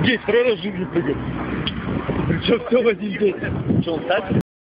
Здесь реально жизнь прыгает. Причем все в один день. Че, он так?